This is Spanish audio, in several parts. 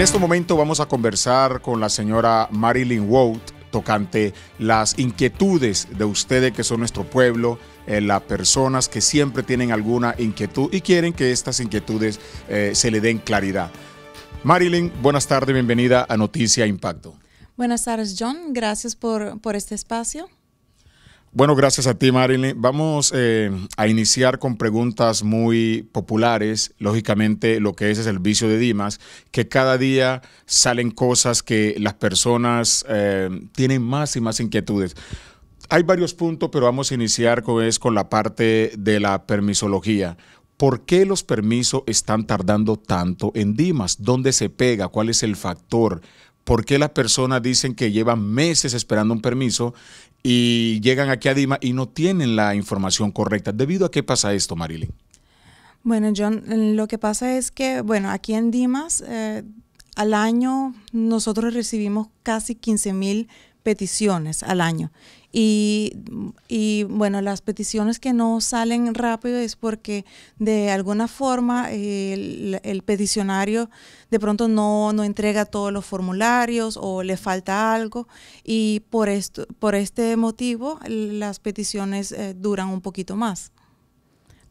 En este momento vamos a conversar con la señora Marilyn Wout tocante las inquietudes de ustedes que son nuestro pueblo, eh, las personas que siempre tienen alguna inquietud y quieren que estas inquietudes eh, se le den claridad. Marilyn, buenas tardes, bienvenida a Noticia Impacto. Buenas tardes, John. Gracias por, por este espacio. Bueno, gracias a ti, Marilyn. Vamos eh, a iniciar con preguntas muy populares. Lógicamente, lo que es el vicio de Dimas, que cada día salen cosas que las personas eh, tienen más y más inquietudes. Hay varios puntos, pero vamos a iniciar con, es con la parte de la permisología. ¿Por qué los permisos están tardando tanto en Dimas? ¿Dónde se pega? ¿Cuál es el factor? ¿Por qué las personas dicen que llevan meses esperando un permiso y llegan aquí a Dima y no tienen la información correcta. ¿Debido a qué pasa esto, Marilyn? Bueno, John, lo que pasa es que, bueno, aquí en Dimas, eh, al año nosotros recibimos casi 15 mil peticiones al año. Y, y, bueno, las peticiones que no salen rápido es porque de alguna forma el, peticionario de pronto no, no, entrega todos los formularios o le falta algo y por, esto, por este motivo las peticiones eh, duran un poquito más.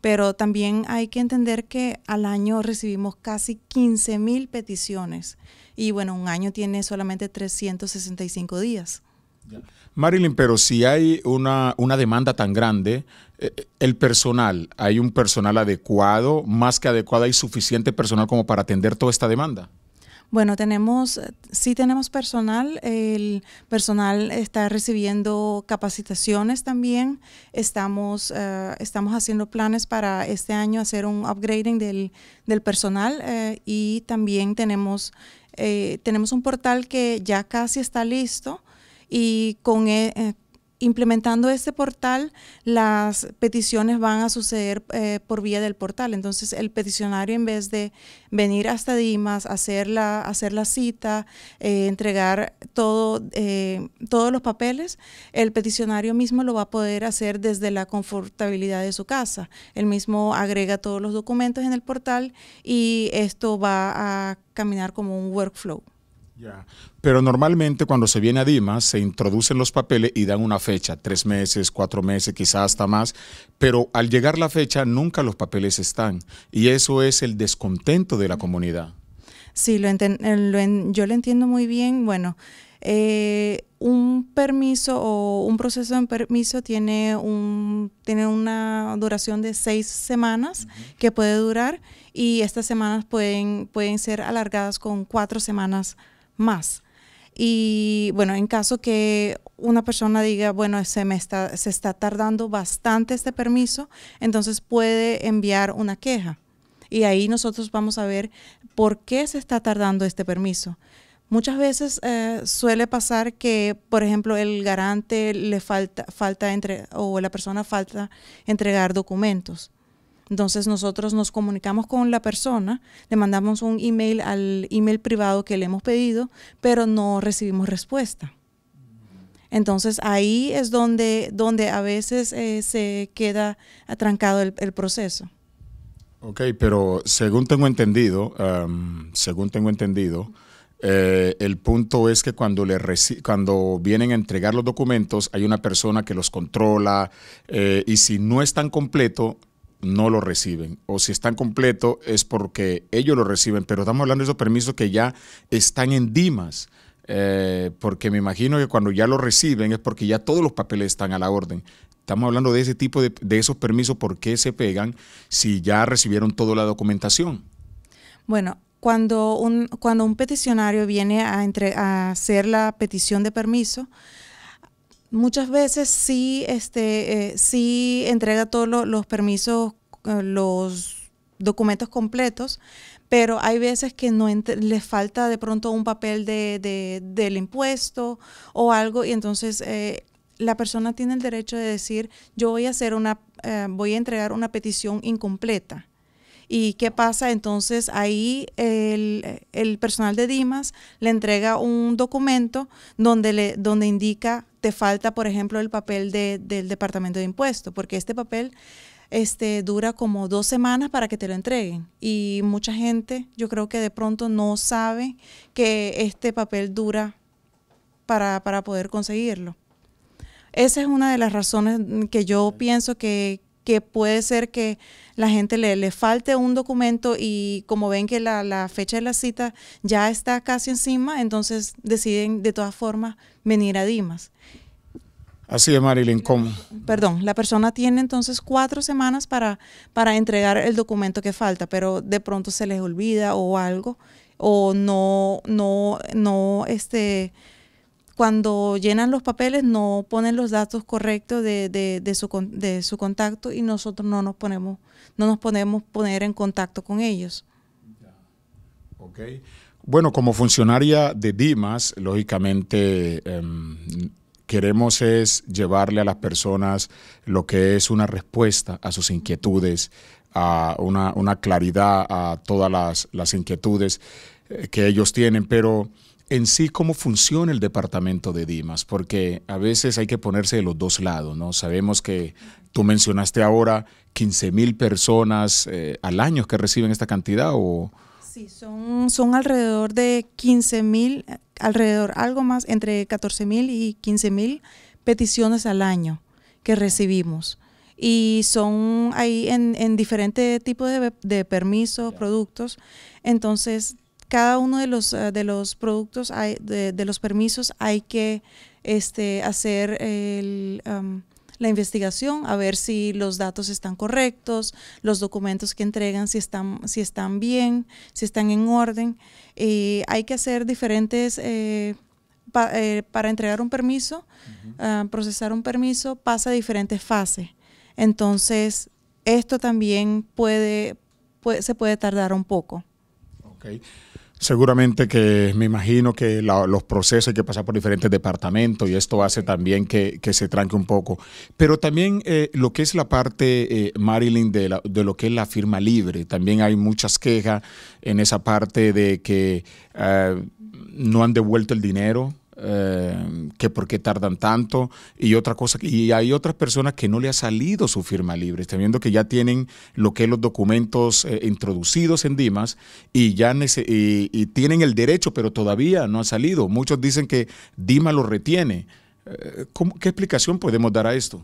Pero también hay que entender que al año recibimos casi 15 mil peticiones y bueno, un año tiene solamente 365 días. Marilyn, pero si hay una, una demanda tan grande, eh, el personal, ¿hay un personal adecuado, más que adecuado, hay suficiente personal como para atender toda esta demanda? Bueno, tenemos, sí tenemos personal. El personal está recibiendo capacitaciones también. Estamos, uh, estamos haciendo planes para este año hacer un upgrading del, del personal uh, y también tenemos, eh, tenemos un portal que ya casi está listo y con e, eh, implementando este portal, las peticiones van a suceder eh, por vía del portal. Entonces, el peticionario, en vez de venir hasta Dimas, hacer la, hacer la cita, eh, entregar todo, todos los papeles, el peticionario mismo lo va a poder hacer desde la confortabilidad de su casa. Él mismo agrega todos los documentos en el portal y esto va a caminar como un workflow. Pero normalmente cuando se viene a Dimas se introducen los papeles y dan una fecha, tres meses, cuatro meses, quizás hasta más, pero al llegar la fecha nunca los papeles están. Y eso es el descontento de la comunidad. Sí, lo, lo yo lo entiendo muy bien. Bueno, eh, un permiso o un proceso de permiso tiene, un, tiene una duración de seis semanas que puede durar y estas semanas pueden, pueden ser alargadas con cuatro semanas más. Y bueno, en caso que una persona diga, bueno, se me está, se está tardando bastante este permiso, entonces puede enviar una queja. Y ahí nosotros vamos a ver por qué se está tardando este permiso. Muchas veces eh, suele pasar que, por ejemplo, el garante le falta, falta entre, o la persona falta entregar documentos. Entonces nosotros nos comunicamos con la persona, le mandamos un email al email privado que le hemos pedido, pero no recibimos respuesta. Entonces ahí es donde, donde a veces eh, se queda atrancado el, proceso. Ok, pero según tengo entendido, según tengo entendido, eh, el punto es que cuando, le cuando vienen a entregar los documentos hay una persona que los controla eh, y si no están completo no lo reciben. O si están completos es porque ellos lo reciben, pero estamos hablando de esos permisos que ya están en Dimas. Eh, porque me imagino que cuando ya lo reciben es porque ya todos los papeles están a la orden. Estamos hablando de ese tipo de, esos permisos, ¿por qué se pegan si ya recibieron toda la documentación? Bueno, cuando un, cuando un peticionario viene a, entre, a hacer la petición de permiso, muchas veces sí, este, eh, sí entrega todos los permisos, los documentos completos, pero hay veces que no le falta de pronto un papel de, del impuesto o algo y entonces eh, la persona tiene el derecho de decir yo voy a hacer una voy a entregar una petición incompleta ¿Y qué pasa? Entonces ahí el, personal de Dimas le entrega un documento donde, le, donde indica te falta, por ejemplo, el papel del Departamento de Impuestos, porque este papel este, dura como dos semanas para que te lo entreguen. Y mucha gente, yo creo que de pronto no sabe que este papel dura para, para poder conseguirlo. Esa es una de las razones que yo pienso que, que puede ser que la gente le, le, falte un documento y como ven que la, la, fecha de la cita ya está casi encima, entonces deciden de todas formas venir a Dimas. Así es, Marilyn. ¿Cómo? Perdón, la persona tiene entonces cuatro semanas para, para entregar el documento que falta, pero de pronto se les olvida o algo, o no, no, no, este, cuando llenan los papeles no ponen los datos correctos de, de, de, su, de su contacto y nosotros no nos ponemos, no nos podemos poner en contacto con ellos. Ok. Bueno, como funcionaria de Dimas, lógicamente eh, queremos es llevarle a las personas lo que es una respuesta a sus inquietudes, a una, claridad a todas las, las inquietudes eh, que ellos tienen, pero en sí cómo funciona el departamento de Dimas, porque a veces hay que ponerse de los dos lados, ¿no? Sabemos que tú mencionaste ahora 15 mil personas eh, al año que reciben esta cantidad o... Sí, son, son alrededor de 15 mil, alrededor, algo más, entre 14 mil y 15 mil peticiones al año que recibimos. Y son ahí en, en diferentes tipos de, de permisos, productos. Entonces, cada uno de los, uh, de los productos, hay, de, de, los permisos, hay que este, hacer el, um, la investigación, a ver si los datos están correctos, los documentos que entregan, si están, si están bien, si están en orden. Y hay que hacer diferentes, eh, pa, eh, para entregar un permiso, uh -huh. uh, procesar un permiso, pasa diferentes fases. Entonces, esto también puede, puede, se puede tardar un poco. Okay. Seguramente que me imagino que la, los procesos hay que pasar por diferentes departamentos y esto hace también que, que se tranque un poco. Pero también eh, lo que es la parte, eh, Marilyn, de, la, de, lo que es la firma libre, también hay muchas quejas en esa parte de que eh, no han devuelto el dinero. Eh, que por qué tardan tanto y otra cosa y hay otras personas que no le ha salido su firma libre, está viendo que ya tienen lo que es los documentos eh, introducidos en Dimas y ya y, tienen el derecho pero todavía no ha salido. Muchos dicen que Dimas lo retiene. Eh, ¿Qué explicación podemos dar a esto?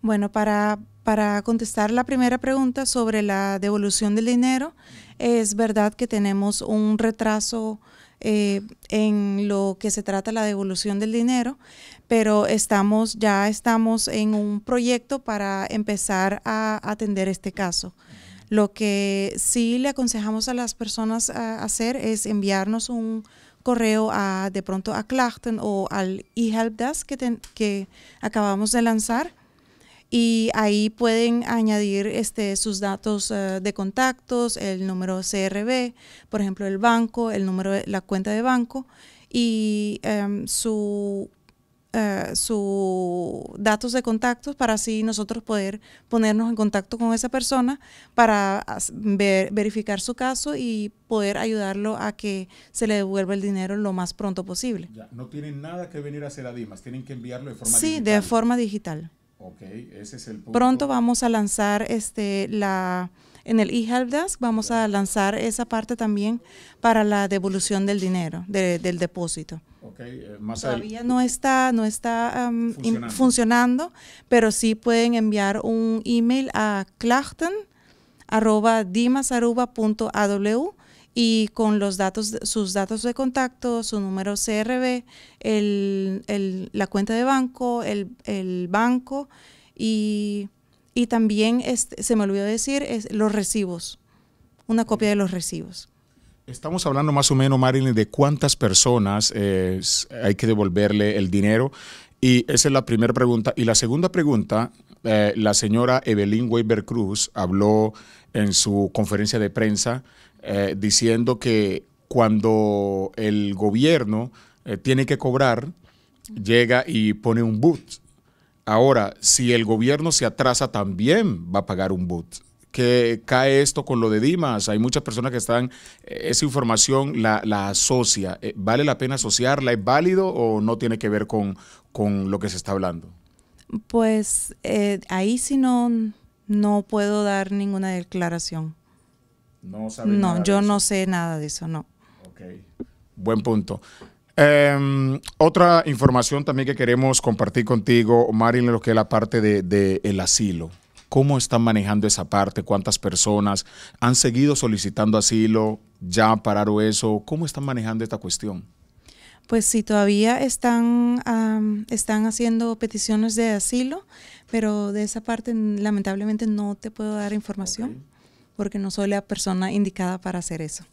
Bueno, para, para contestar la primera pregunta sobre la devolución del dinero, es verdad que tenemos un retraso eh, en lo que se trata la devolución del dinero, pero estamos ya estamos en un proyecto para empezar a atender este caso. Lo que sí le aconsejamos a las personas a hacer es enviarnos un correo a de pronto a Clachten o al eHelpdesk que, que acabamos de lanzar y ahí pueden añadir este, sus datos uh, de contactos, el número CRB, por ejemplo, el banco, el número de la cuenta de banco y um, su Uh, sus datos de contactos para así nosotros poder ponernos en contacto con esa persona para ver, verificar su caso y poder ayudarlo a que se le devuelva el dinero lo más pronto posible. Ya, no tienen nada que venir a hacer a Dimas, tienen que enviarlo de forma sí, digital. Sí, de forma digital. Okay, ese es el punto. Pronto vamos a lanzar este la en el eHelpdesk vamos a lanzar esa parte también para la devolución del dinero, de, del depósito. Okay, eh, más Todavía no está, no está um, funcionando. funcionando. pero sí pueden enviar un email a clachten arroba dimasaruba.aw y con los datos, sus datos de contacto, su número CRB, el, el, la cuenta de banco, el, el banco y, y también este, se me olvidó decir los recibos, una copia de los recibos. Estamos hablando más o menos, Marilyn, de cuántas personas eh, hay que devolverle el dinero. Y esa es la primera pregunta. Y la segunda pregunta, eh, la señora Evelyn Weber Cruz habló en su conferencia de prensa eh, diciendo que cuando el gobierno eh, tiene que cobrar, llega y pone un boot. Ahora, si el gobierno se atrasa, también va a pagar un boot. Que cae esto con lo de Dimas. Hay muchas personas que están, eh, esa información la, la asocia. ¿Vale la pena asociarla? ¿Es válido o no tiene que ver con, con lo que se está hablando? Pues eh, ahí sí no, No puedo dar ninguna declaración. No, no yo no sé nada de eso, no. Ok, buen punto. Em, otra información también que queremos compartir contigo, Marilyn, lo que es la parte del de, el asilo. ¿Cómo están manejando esa parte? ¿Cuántas personas han seguido solicitando asilo? ¿Ya pararon eso? ¿Cómo están manejando esta cuestión? Pues sí, todavía están, están haciendo peticiones de asilo, pero de esa parte lamentablemente no te puedo dar información porque no soy la persona indicada para hacer eso.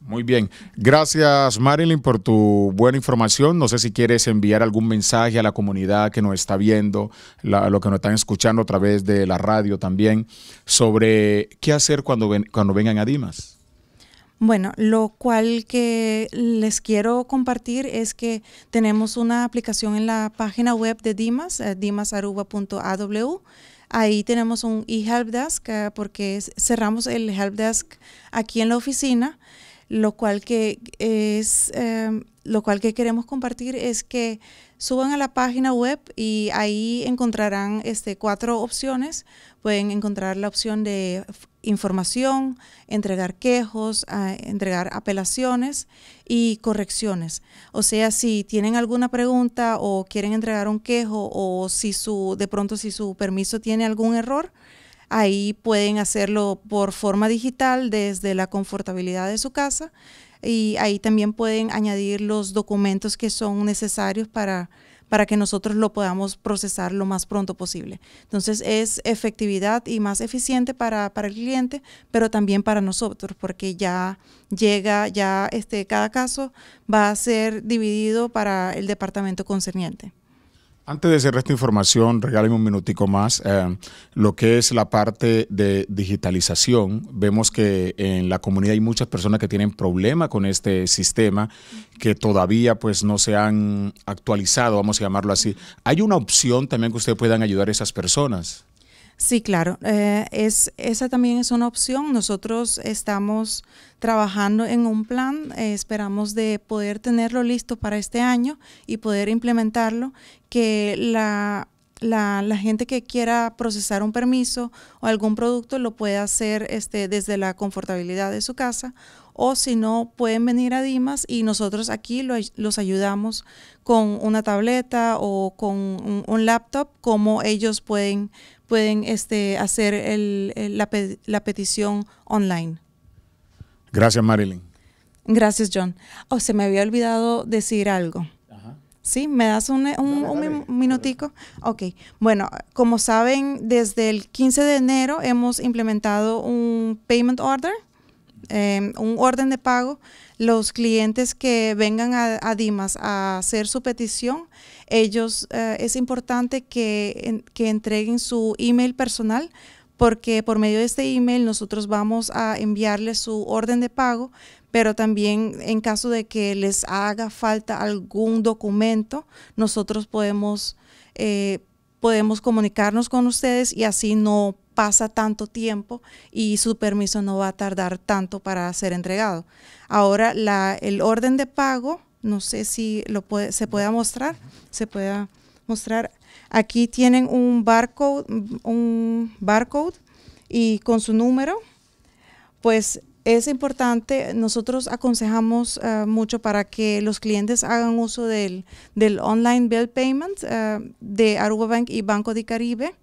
Muy bien. Gracias, Marilyn, por tu buena información. No sé si quieres enviar algún mensaje a la comunidad que nos está viendo, a lo que nos están escuchando a través de la radio también, sobre qué hacer cuando, ven, cuando vengan a Dimas. Bueno, lo cual que les quiero compartir es que tenemos una aplicación en la página web de Dimas, eh, dimasaruba.aw. Ahí tenemos un e-helpdesk eh, porque cerramos el helpdesk aquí en la oficina lo cual que es em, lo cual que queremos compartir es que suban a la página web y ahí encontrarán este, cuatro opciones. Pueden encontrar la opción de información, entregar quejos, entregar apelaciones y correcciones. O sea, si tienen alguna pregunta o quieren entregar un quejo o si su, de pronto si su permiso tiene algún error, Ahí pueden hacerlo por forma digital desde la confortabilidad de su casa y ahí también pueden añadir los documentos que son necesarios para, para que nosotros lo podamos procesar lo más pronto posible. Entonces es efectividad y más eficiente para, para el cliente, pero también para nosotros, porque ya llega, ya este, cada caso va a ser dividido para el departamento concerniente. Antes de cerrar esta información, regálame un minutico más. Eh, lo que es la parte de digitalización, vemos que en la comunidad hay muchas personas que tienen problemas con este sistema, que todavía pues no se han actualizado, vamos a llamarlo así. ¿Hay una opción también que ustedes puedan ayudar a esas personas? Sí, claro. Eh, es, esa también es una opción. Nosotros estamos trabajando en un plan. Eh, esperamos de poder tenerlo listo para este año y poder implementarlo. Que la, la, la, gente que quiera procesar un permiso o algún producto lo pueda hacer este, desde la confortabilidad de su casa o si no pueden venir a Dimas y nosotros aquí los ayudamos con una tableta o con un, un laptop como ellos pueden pueden este, hacer el, la, la, petición online. Gracias, Marilyn. Gracias, John. Oh, se me había olvidado decir algo. ¿Sí? ¿Me das un, un, minutico? Ok. Bueno, como saben, desde el 15 de enero hemos implementado un payment order, em, un orden de pago. Los clientes que vengan a, a Dimas a hacer su petición ellos eh, es importante que, que entreguen su email personal porque por medio de este email nosotros vamos a enviarles su orden de pago, pero también en caso de que les haga falta algún documento, nosotros podemos, eh, podemos comunicarnos con ustedes y así no pasa tanto tiempo y su permiso no va a tardar tanto para ser entregado. Ahora, la, el orden de pago no sé si lo puede, se pueda mostrar. Se pueda mostrar. Aquí tienen un barcode, un barcode y con su número, pues es importante, nosotros aconsejamos eh, mucho para que los clientes hagan uso del, del online bill payment eh, de Aruba Bank y Banco de Caribe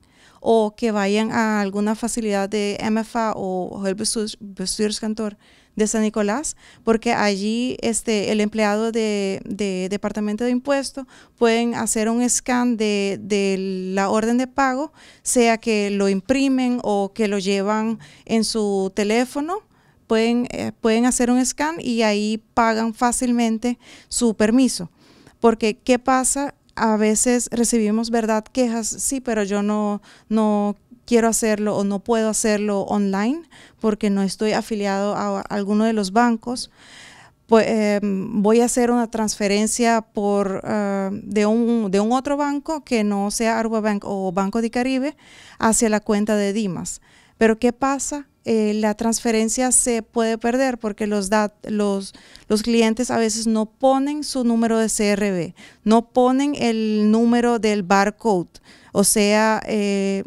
o que vayan a alguna facilidad de MFA o el Cantor de San Nicolás, porque allí este, el empleado de, Departamento de Impuestos pueden hacer un scan de, la orden de pago, sea que lo imprimen o que lo llevan en su teléfono. Pueden, eh, pueden hacer un scan y ahí pagan fácilmente su permiso. Porque, ¿qué pasa? A veces recibimos, ¿verdad? Quejas, sí, pero yo no, no quiero hacerlo o no puedo hacerlo online porque no estoy afiliado a alguno de los bancos, pues, voy a hacer una transferencia por, ah, de, un, de, un, otro banco que no sea Aruba Bank o Banco de Caribe hacia la cuenta de Dimas. Pero ¿qué pasa? Eh, la transferencia se puede perder porque los, los, los clientes a veces no ponen su número de CRB, no ponen el número del barcode. O sea, eh,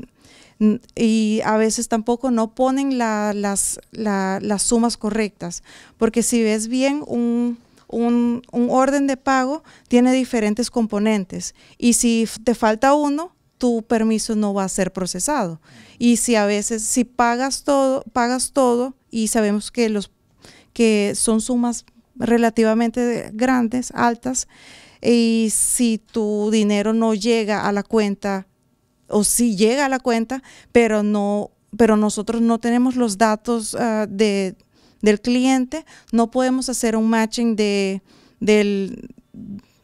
y a veces tampoco no ponen las, las sumas correctas, porque si ves bien un, un, orden de pago tiene diferentes componentes y si te falta uno, tu permiso no va a ser procesado. Y si a veces, si pagas todo, pagas todo y sabemos que los que son sumas relativamente grandes, altas, y si tu dinero no llega a la cuenta o si llega a la cuenta, pero no pero nosotros no tenemos los datos ah, de, del cliente, no podemos hacer un matching de, del,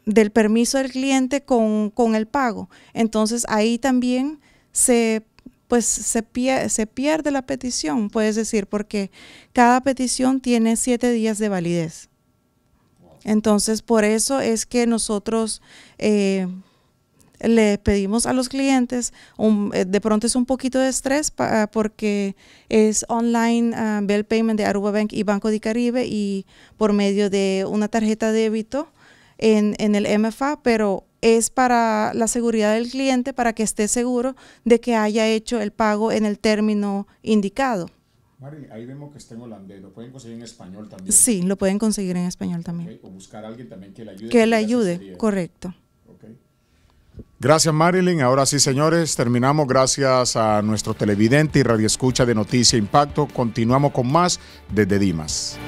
del permiso del cliente con, con, el pago. Entonces ahí también se pues se, se pierde la petición, puedes decir, porque cada petición tiene siete días de validez. Entonces, por eso es que nosotros eh, le pedimos a los clientes, eh, de pronto es un poquito de estrés ah, porque es online uh, payment de Aruba Bank y Banco de Caribe y por medio de una tarjeta de débito en, en el MFA, pero es para la seguridad del cliente, para que esté seguro de que haya hecho el pago en el término indicado. Mari, ahí vemos que está en holandés. ¿Lo pueden conseguir en español también? Sí, lo pueden conseguir en español también. O buscar a alguien también que le ayude. Que le ayude, correcto. Gracias Marilyn. Ahora sí, señores, terminamos gracias a nuestro televidente y radioescucha de Noticia Impacto. Continuamos con más desde Dimas.